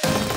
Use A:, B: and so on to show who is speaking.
A: Thank you.